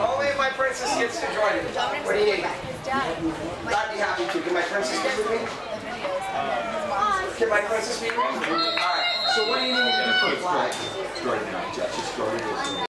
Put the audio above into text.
Only if my princess gets to join me. What do you need? I'd be happy to. Can my princess be with me? Can my princess be with me? All right. So what do you need to do for flag? Jordan.